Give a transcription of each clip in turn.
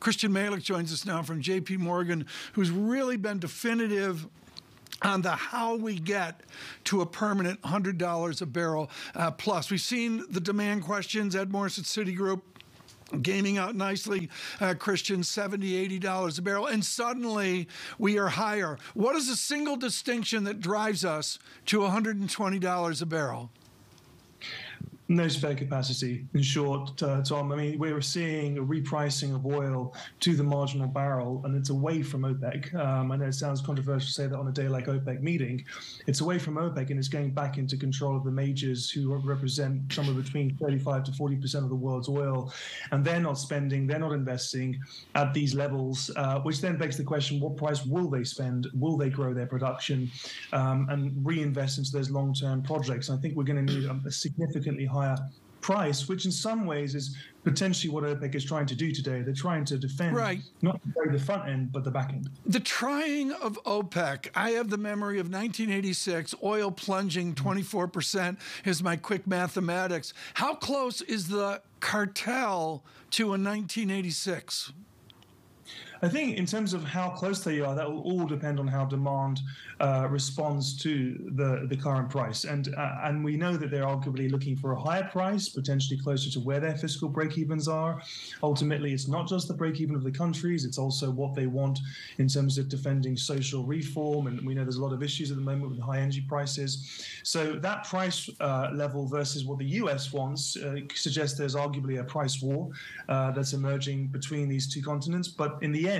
Christyan Malek joins us now from JP Morgan, who's really been definitive on the how we get to a permanent $100 a barrel uh, plus. We've seen the demand questions, Ed Morse at Citigroup gaming out nicely, uh, Christyan, $70, $80 a barrel, and suddenly we are higher. What is the single distinction that drives us to $120 a barrel? No spare capacity, in short, uh, Tom. I mean, we're seeing a repricing of oil to the marginal barrel, and it's away from OPEC. Um, I know it sounds controversial to say that on a day like OPEC meeting. It's away from OPEC, and it's going back into control of the majors who represent somewhere between 35 to 40 percent of the world's oil, and they're not spending, they're not investing at these levels, uh, which then begs the question: What price will they spend? Will they grow their production um, and reinvest into those long-term projects? I think we're going to need a significantly higher price, which in some ways is potentially what OPEC is trying to do today. They're trying to defend right. not the front end, but the back end. The trying of OPEC, I have the memory of 1986, oil plunging mm. 24% is my quick mathematics. How close is the cartel to a 1986? I think in terms of how close they are, that will all depend on how demand uh, responds to the the current price. And uh, and we know that they're arguably looking for a higher price, potentially closer to where their fiscal break-evens are. Ultimately, it's not just the break-even of the countries; it's also what they want in terms of defending social reform. And we know there's a lot of issues at the moment with high energy prices. So that price uh, level versus what the U.S. wants uh, suggests there's arguably a price war uh, that's emerging between these two continents. But in the end,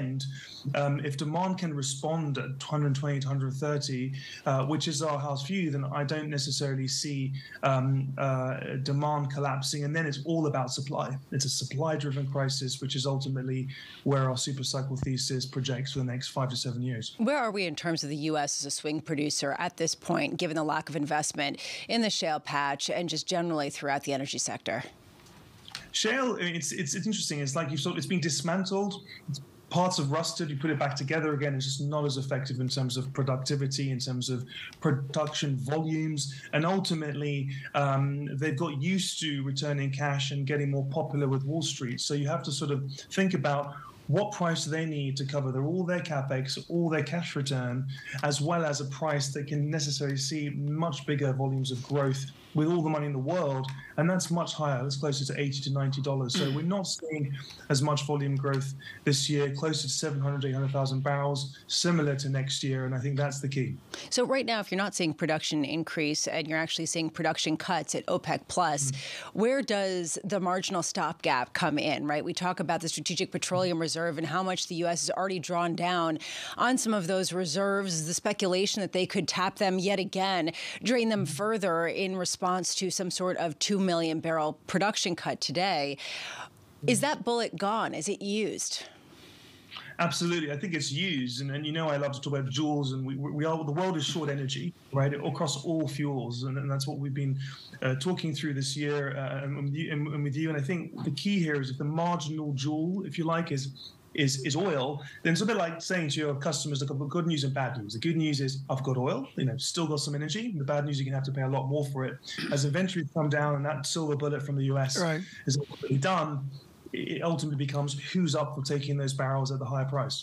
um, if demand can respond at 120 to 130, uh, which is our house view, then I don't necessarily see um, uh, demand collapsing. And then it's all about supply. It's a supply driven crisis, which is ultimately where our super cycle thesis projects for the next five to seven years. Where are we in terms of the U.S. as a swing producer at this point, given the lack of investment in the shale patch and just generally throughout the energy sector? Shale, it's, it's, it's interesting. It's like you've sort it's been dismantled. It's parts of rusted, you put it back together again, it's just not as effective in terms of productivity, in terms of production volumes. And ultimately, um, they've got used to returning cash and getting more popular with Wall Street. So you have to sort of think about what price do they need to cover their, all their capex, all their cash return, as well as a price that can necessarily see much bigger volumes of growth with all the money in the world, and that's much higher. That's closer to eighty to ninety dollars. So we're not seeing as much volume growth this year, closer to 700, 800,000 barrels, similar to next year, and I think that's the key. So right now, if you're not seeing production increase and you're actually seeing production cuts at OPEC plus, mm-hmm. where does the marginal stopgap come in? Right, we talk about the Strategic Petroleum Reserve and how much the U.S. has already drawn down on some of those reserves. The speculation that they could tap them yet again, drain them further in response response to some sort of 2 million barrel production cut today. Is that bullet gone? Is it used? Absolutely, I think it's used, and, and you know I love to talk about joules, and we, we are the world is short energy, right, across all fuels, and, and that's what we've been uh, talking through this year uh, and, and, and, with you. And I think the key here is if the marginal joule, if you like, is is is oil, then it's a bit like saying to your customers, look, I've got good news and bad news. The good news is I've got oil, you know, still got some energy. The bad news, you're going to have to pay a lot more for it. As inventories come down and that silver bullet from the US right. is ultimately done, it ultimately becomes who's up for taking those barrels at the higher price.